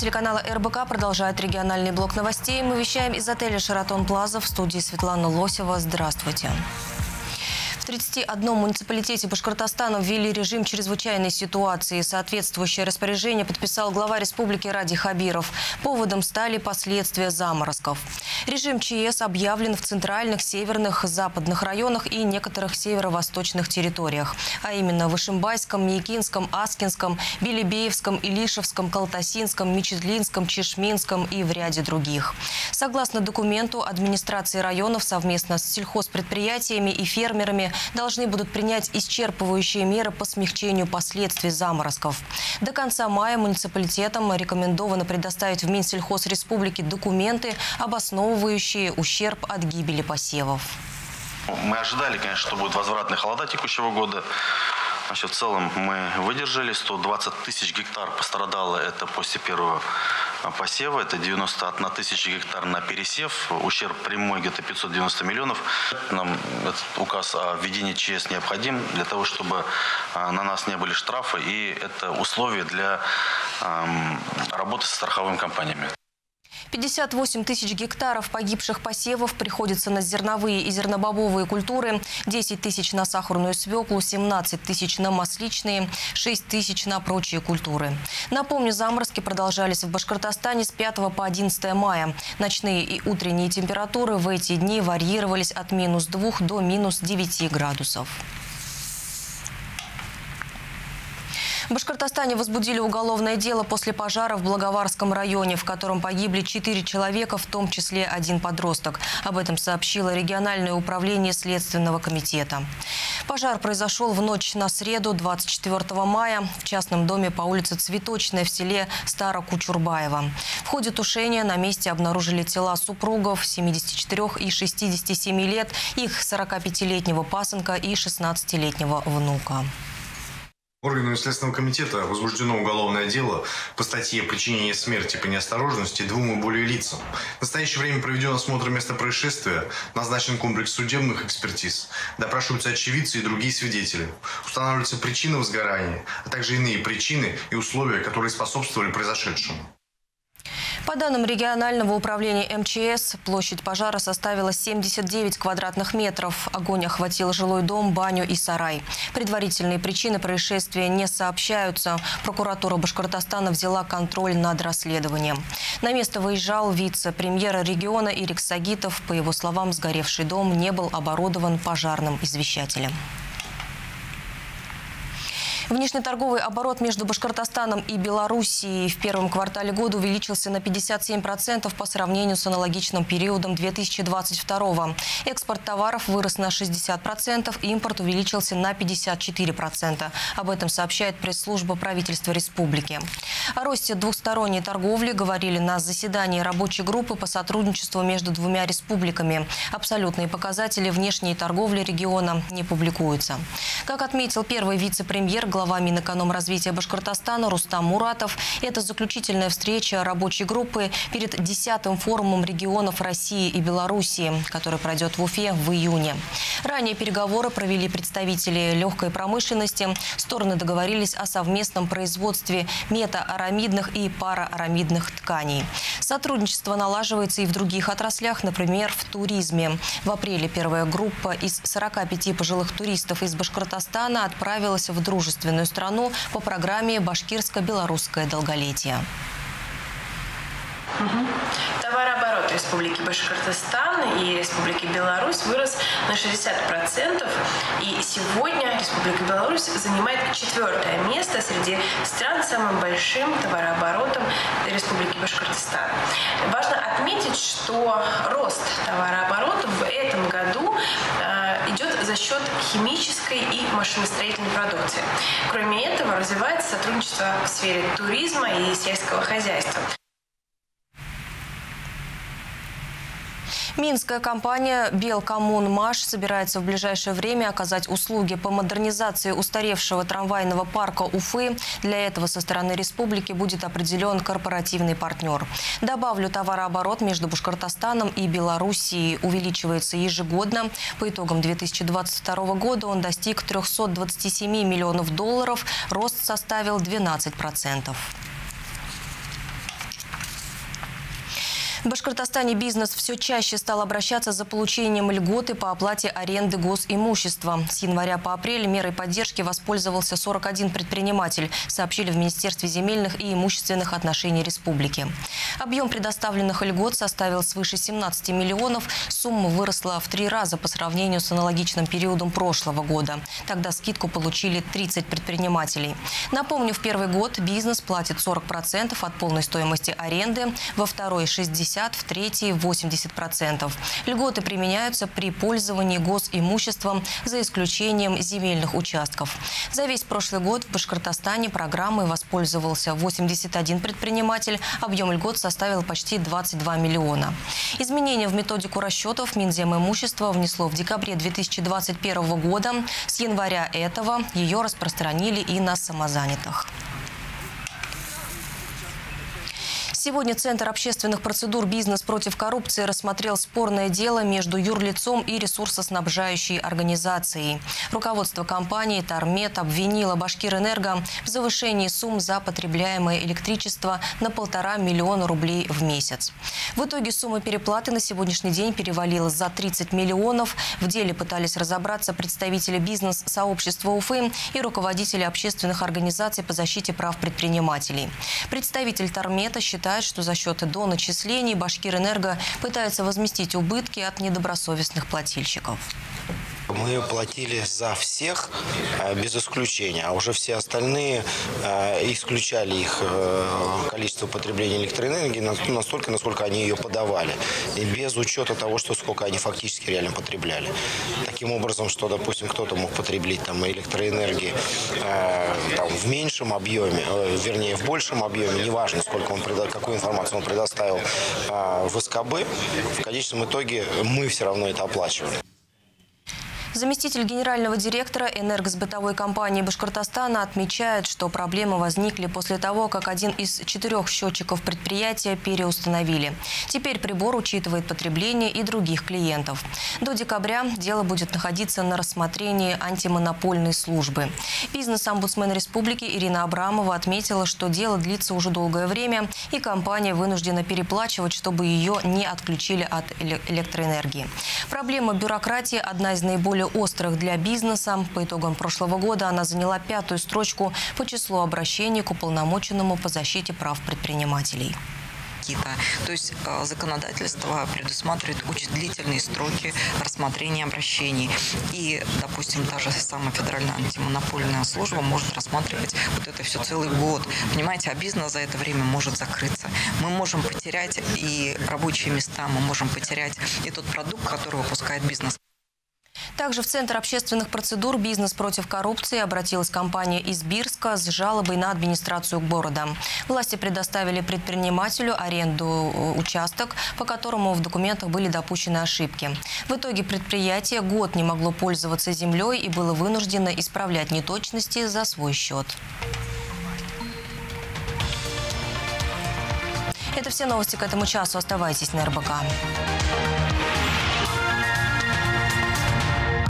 телеканала РБК продолжает региональный блок новостей. Мы вещаем из отеля «Шаратон Плаза» в студии Светлана Лосева. Здравствуйте. В 31 муниципалитете Башкортостана ввели режим чрезвычайной ситуации. Соответствующее распоряжение подписал глава республики Ради Хабиров. Поводом стали последствия заморозков. Режим ЧС объявлен в центральных, северных, западных районах и некоторых северо-восточных территориях. А именно в Ишимбайском, Миякинском, Аскинском, Белебеевском, Илишевском, Калтасинском, Мичетлинском, Чешминском и в ряде других. Согласно документу, администрации районов совместно с сельхозпредприятиями и фермерами должны будут принять исчерпывающие меры по смягчению последствий заморозков. До конца мая муниципалитетам рекомендовано предоставить в Минсельхоз Республики документы, обосновывающие ущерб от гибели посевов. Мы ожидали, конечно, что будет возвратный холода текущего года. Значит, в целом мы выдержали. 120 тысяч гектар пострадало это после первого посева. Это 91 тысяча гектар на пересев. Ущерб прямой где-то 590 миллионов. Нам этот указ о введении ЧС необходим для того, чтобы а, на нас не были штрафы. И это условия для работы со страховыми компаниями. 58 тысяч гектаров погибших посевов приходится на зерновые и зернобобовые культуры, 10 тысяч на сахарную свеклу, 17 тысяч на масличные, 6 тысяч на прочие культуры. Напомню, заморозки продолжались в Башкортостане с 5 по 11 мая. Ночные и утренние температуры в эти дни варьировались от минус 2 до минус 9 градусов. В Башкортостане возбудили уголовное дело после пожара в Благоварском районе, в котором погибли четыре человека, в том числе один подросток. Об этом сообщило региональное управление Следственного комитета. Пожар произошел в ночь на среду, 24 мая, в частном доме по улице Цветочная в селе Старокучурбаево. В ходе тушения на месте обнаружили тела супругов 74 и 67 лет, их 45-летнего пасынка и 16-летнего внука. Органами Следственного комитета возбуждено уголовное дело по статье «Причинение смерти по неосторожности двум и более лицам». В настоящее время проведен осмотр места происшествия, назначен комплекс судебных экспертиз, допрашиваются очевидцы и другие свидетели. Устанавливаются причины возгорания, а также иные причины и условия, которые способствовали произошедшему. По данным регионального управления МЧС, площадь пожара составила 79 квадратных метров. Огонь охватил жилой дом, баню и сарай. Предварительные причины происшествия не сообщаются. Прокуратура Башкортостана взяла контроль над расследованием. На место выезжал вице-премьер региона Ирик Сагитов. По его словам, сгоревший дом не был оборудован пожарным извещателем. Внешнеторговый оборот между Башкортостаном и Белоруссией в первом квартале года увеличился на 57% по сравнению с аналогичным периодом 2022 Экспорт товаров вырос на 60%, импорт увеличился на 54%. Об этом сообщает пресс-служба правительства республики. О росте двухсторонней торговли говорили на заседании рабочей группы по сотрудничеству между двумя республиками. Абсолютные показатели внешней торговли региона не публикуются. Как отметил первый вице-премьер, глава Минэкономразвития Башкортостана Рустам Муратов. Это заключительная встреча рабочей группы перед 10-м форумом регионов России и Белоруссии, который пройдет в Уфе в июне. Ранее переговоры провели представители легкой промышленности. Стороны договорились о совместном производстве метаарамидных и параарамидных тканей. Сотрудничество налаживается и в других отраслях, например, в туризме. В апреле первая группа из 45 пожилых туристов из Башкортостана отправилась в дружественную дружественную страну по программе «Башкирско-белорусское долголетие». Угу. Республики Башкортостан и Республики Беларусь вырос на 60%. И сегодня Республика Беларусь занимает четвертое место среди стран с самым большим товарооборотом Республики Башкортостан. Важно отметить, что рост товарооборота в этом году э, идет за счет химической и машиностроительной продукции. Кроме этого, развивается сотрудничество в сфере туризма и сельского хозяйства. Минская компания «Белкоммунмаш» собирается в ближайшее время оказать услуги по модернизации устаревшего трамвайного парка Уфы. Для этого со стороны республики будет определен корпоративный партнер. Добавлю, товарооборот между Башкортостаном и Белоруссией увеличивается ежегодно. По итогам 2022 года он достиг 327 миллионов долларов. Рост составил 12%. В Башкортостане бизнес все чаще стал обращаться за получением льготы по оплате аренды госимущества. С января по апрель мерой поддержки воспользовался 41 предприниматель, сообщили в Министерстве земельных и имущественных отношений республики. Объем предоставленных льгот составил свыше 17 миллионов. Сумма выросла в три раза по сравнению с аналогичным периодом прошлого года. Тогда скидку получили 30 предпринимателей. Напомню, в первый год бизнес платит 40% от полной стоимости аренды, во второй – 60%, 50, в третьей – 80%. Льготы применяются при пользовании госимуществом за исключением земельных участков. За весь прошлый год в Башкортостане программой воспользовался 81 предприниматель. Объем льгот составил почти 22 миллиона. Изменения в методику расчетов Минземимущество внесло в декабре 2021 года. С января этого ее распространили и на самозанятых. Сегодня Центр общественных процедур «Бизнес против коррупции» рассмотрел спорное дело между юрлицом и ресурсоснабжающей организацией. Руководство компании «Тармет» обвинило «Башкирэнерго» в завышении сумм за потребляемое электричество на полтора миллиона рублей в месяц. В итоге сумма переплаты на сегодняшний день перевалила за 30 миллионов. В деле пытались разобраться представители бизнес-сообщества Уфы и руководители общественных организаций по защите прав предпринимателей. Представитель «Тармета» считает, считает, что за счет доначислений Башкирэнерго пытается возместить убытки от недобросовестных плательщиков. Мы платили за всех э, без исключения, а уже все остальные э, исключали их э, количество потребления электроэнергии настолько, насколько они ее подавали. И без учета того, что сколько они фактически реально потребляли. Таким образом, что, допустим, кто-то мог потребить там, электроэнергии там, в меньшем объеме, вернее, в большем объеме, неважно, сколько он, какую информацию он предоставил в СКБ, в конечном итоге мы все равно это оплачиваем. Заместитель генерального директора энергосбытовой компании Башкортостана отмечает, что проблемы возникли после того, как один из четырех счетчиков предприятия переустановили. Теперь прибор учитывает потребление и других клиентов. До декабря дело будет находиться на рассмотрении антимонопольной службы. Бизнес-омбудсмен республики Ирина Абрамова отметила, что дело длится уже долгое время, и компания вынуждена переплачивать, чтобы ее не отключили от электроэнергии. Проблема бюрократии – одна из наиболее наиболее острых для бизнеса. По итогам прошлого года она заняла пятую строчку по числу обращений к уполномоченному по защите прав предпринимателей какие-то. То есть э, законодательство предусматривает очень длительные сроки рассмотрения обращений. И, допустим, та же самая федеральная антимонопольная служба может рассматривать вот это все целый год. Понимаете, а бизнес за это время может закрыться. Мы можем потерять и рабочие места, мы можем потерять и тот продукт, который выпускает бизнес. Также в Центр общественных процедур «Бизнес против коррупции» обратилась компания из Бирска с жалобой на администрацию города. Власти предоставили предпринимателю аренду э, участок, по которому в документах были допущены ошибки. В итоге предприятие год не могло пользоваться землей и было вынуждено исправлять неточности за свой счет. Это все новости к этому часу. Оставайтесь на РБК.